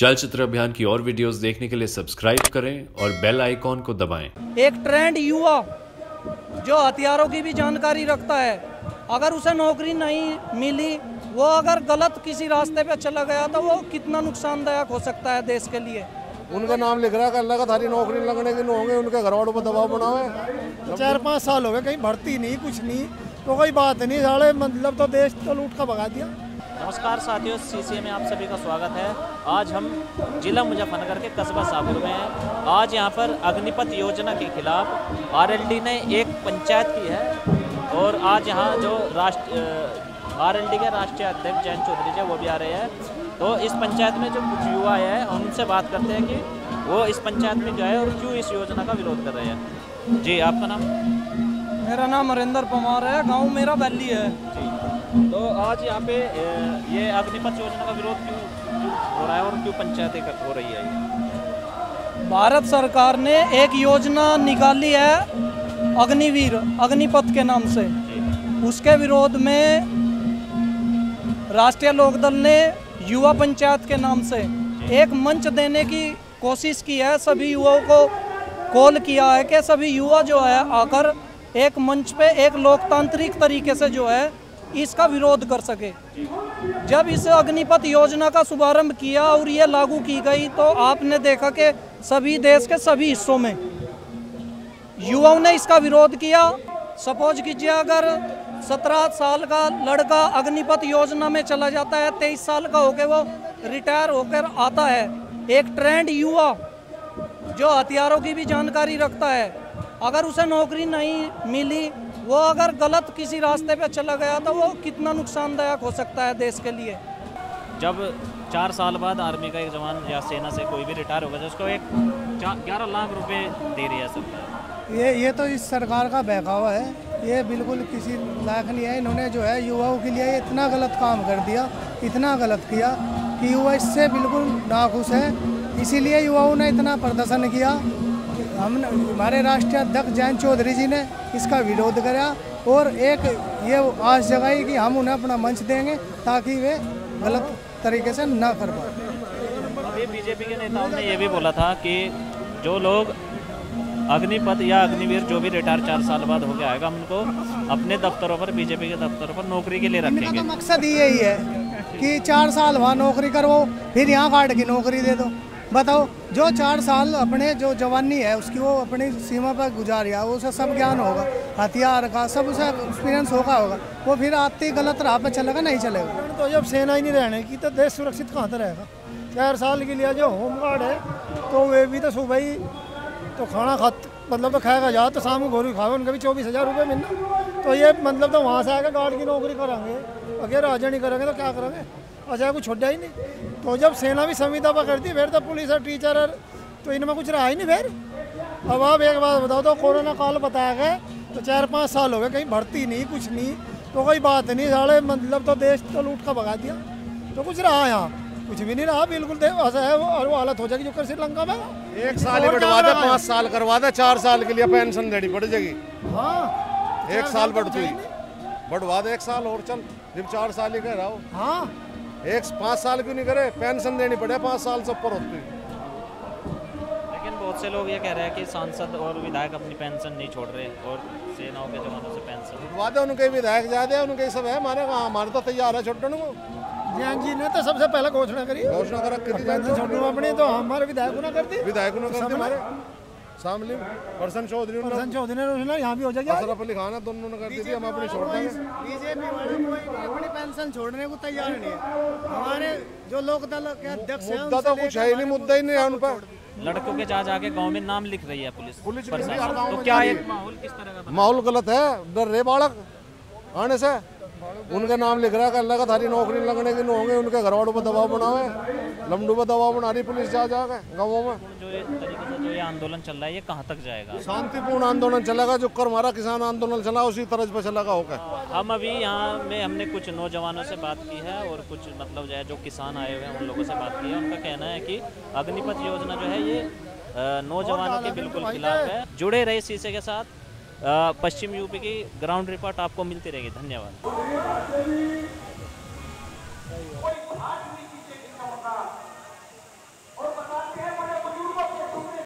चलचित्र अभियान की और वीडियोस देखने के लिए सब्सक्राइब करें और बेल आइकॉन को दबाएँ। एक ट्रेंड युवा जो हथियारों की भी जानकारी रखता है अगर उसे नौकरी नहीं मिली वो अगर गलत किसी रास्ते पे चला गया तो वो कितना नुकसानदायक हो सकता है देश के लिए? उनका नाम लिख रहा है अल्लाह का थारी नौकरी लगने के नहीं होंगे उनके घर वालों पर दबाव बनावे। तो चार पाँच साल हो गए कहीं भर्ती नहीं कुछ नहीं तो कोई बात नहीं साले मतलब तो देश तो लूट का भगा दिया। नमस्कार साथियों सी में आप सभी का स्वागत है। आज हम जिला मुजफ्फरनगर के कस्बा सापुर में हैं। आज यहाँ पर अग्निपथ योजना के खिलाफ आरएलडी ने एक पंचायत की है और आज यहाँ जो राष्ट्र आरएलडी के राष्ट्रीय अध्यक्ष जयंत चौधरी जी वो भी आ रहे हैं। तो इस पंचायत में जो कुछ युवा है उनसे बात करते हैं कि वो इस पंचायत में जो है और क्यों इस योजना का विरोध कर रहे हैं। जी आपका नाम? मेरा नाम हरिंदर पवार है गाँव मेरा वैली है। जी। तो आज यहाँ पे ये अग्निपथ योजना का विरोध क्यों हो रहा है और क्यों पंचायतें हो रही है भारत सरकार ने एक योजना निकाली है अग्निवीर अग्निपथ के नाम से। उसके विरोध में राष्ट्रीय लोकदल ने युवा पंचायत के नाम से एक मंच देने की कोशिश की है। सभी युवाओं को कॉल किया है कि सभी युवा जो है आकर एक मंच पे एक लोकतांत्रिक तरीके से जो है इसका विरोध कर सके। जब इस अग्निपथ योजना का शुभारंभ किया और ये लागू की गई तो आपने देखा कि सभी देश के सभी हिस्सों में युवाओं ने इसका विरोध किया। सपोज़ कीजिए, अगर सत्रह साल का लड़का अग्निपथ योजना में चला जाता है, तेईस साल का होकर वो रिटायर होकर आता है। एक ट्रेंड युवा जो हथियारों की भी जानकारी रखता है, अगर उसे नौकरी नहीं मिली वो अगर गलत किसी रास्ते पे चला गया तो वो कितना नुकसानदायक हो सकता है देश के लिए? जब चार साल बाद आर्मी का एक जवान या सेना से कोई भी रिटायर होगा तो उसको एक ग्यारह लाख रुपए दे रही है सरकार ये ये तो इस सरकार का बहकावा है। ये बिल्कुल किसी लायक नहीं है। इन्होंने जो है युवाओं के लिए इतना गलत काम कर दिया इतना गलत किया कि युवा इससे बिल्कुल नाखुश है। इसीलिए युवाओं ने इतना प्रदर्शन किया। हम हमारे राष्ट्रीय अध्यक्ष जयंत चौधरी जी ने इसका विरोध करा और एक ये आस जगाई कि हम उन्हें अपना मंच देंगे ताकि वे गलत तरीके से न कर पाए। अभी बीजेपी के नेताओं ने ये भी बोला था कि जो लोग अग्निपथ या अग्निवीर जो भी रिटायर चार साल बाद हो गया आएगा उनको अपने दफ्तरों पर बीजेपी के दफ्तरों पर नौकरी के लिए रखेंगे। तो मकसद यही है कि चार साल वहाँ नौकरी करवाओ फिर यहाँ काट की नौकरी दे दो। बताओ, जो चार साल अपने जो जवानी है, उसकी वो अपनी सीमा पर गुजारिया उसे सब ज्ञान होगा, हथियार का, सब उसे एक्सपीरियंस होगा होगा। वो फिर आते ही गलत राह पे चलेगा, नहीं चलेगा। तो जब सेना ही नहीं रहने की तो देश सुरक्षित कहाँ से रहेगा? चार साल के लिए जो होम गार्ड है तो वे भी तो सुबह ही तो खाना खा मतलब तो खाएगा जा तो शाम को गोली खाओ, उनका भी चौबीस हज़ार रुपये मिलना। तो ये मतलब तो वहाँ से आएगा, गार्ड की नौकरी करेंगे, अगर राजा नहीं करेंगे तो क्या करेंगे? अच्छा कुछ छोड़ा ही नहीं। तो जब सेना भी संविदा पकड़ती फिर तो पुलिस और टीचर और तो इनमें कुछ रहा ही नहीं फिर। अब आप एक बात बताओ तो कोरोना काल बताया गया तो चार पाँच साल हो गए कहीं भर्ती नहीं कुछ नहीं। तो कोई बात नहीं साढ़े मतलब तो देश तो लूट का भगा दिया। तो कुछ रहा यहाँ कुछ भी नहीं रहा बिल्कुल ऐसा है और वो हालत हो जाएगी जो कर श्रीलंका में। एक साल ही बढ़वा दे पाँच साल करवा दे चार साल के लिए पेंशन देनी पड़ जाएगी। हाँ एक साल बढ़ती। बढ़वा दे एक साल और चल। जब चार साल ही कह रहा हो। हाँ। एक पाँच साल क्यों नहीं करे? पेंशन देनी पड़े पाँच साल से ऊपर होती। लेकिन बहुत से लोग ये कह रहे हैं कि सांसद और विधायक अपनी पेंशन नहीं छोड़ रहे और सेनाओं के जवानों से पेंशन वादे उनके विधायक ज़्यादा उनके सब है हमारे हमारे तो तैयार है छोटन को। जैन जी ने तो सबसे पहले घोषणा करी। घोषणा कर पेंशन छोड़ने अपनी तो हमारे विधायक ने कर दी। विधायक ने कर दी हमारे शामिल परसन चौधरी परसन चौधरी ने यहाँ भी हो जाएगी। अशरफ अली खान दोनों ने कर दी थी हम अपनी छोड़ देंगे। बीजेपी वाले कोई अपनी पेंशन छोड़ने को तैयार नहीं है। हमारे जो लोक दल के अध्यक्ष हैं मुद्दा तो कुछ है ही नहीं मुद्दा ही नहीं है उन पर। लड़कों के जा जाके गाँव में नाम लिख रही है पुलिस पुलिस तो क्या एक माहौल किस तरह का माहौल गलत है। डर रहे बालक। आने से उनके नाम लिख रहा है अल्लाह का थारी नौकरी लगने के नहीं होंगे उनके घर वालों पर दबाव बनावे। लमडू पर दबाव बना रही पुलिस जा जाके गाँवों में। जो ये आंदोलन चल रहा है ये कहाँ तक जाएगा? शांतिपूर्ण आंदोलन चलेगा जो कर हमारा किसान आंदोलन चला उसी तरह पर चलेगा होकर हम अभी यहाँ में हमने कुछ नौजवानों से बात की है और कुछ मतलब जो है जो किसान आए हुए हैं उन लोगों से बात की है। उनका कहना है कि अग्निपथ योजना जो है ये नौजवानों के बिल्कुल खिलाफ है। जुड़े रहे शीशे के साथ। पश्चिम यूपी की ग्राउंड रिपोर्ट आपको मिलती रहेगी। धन्यवाद।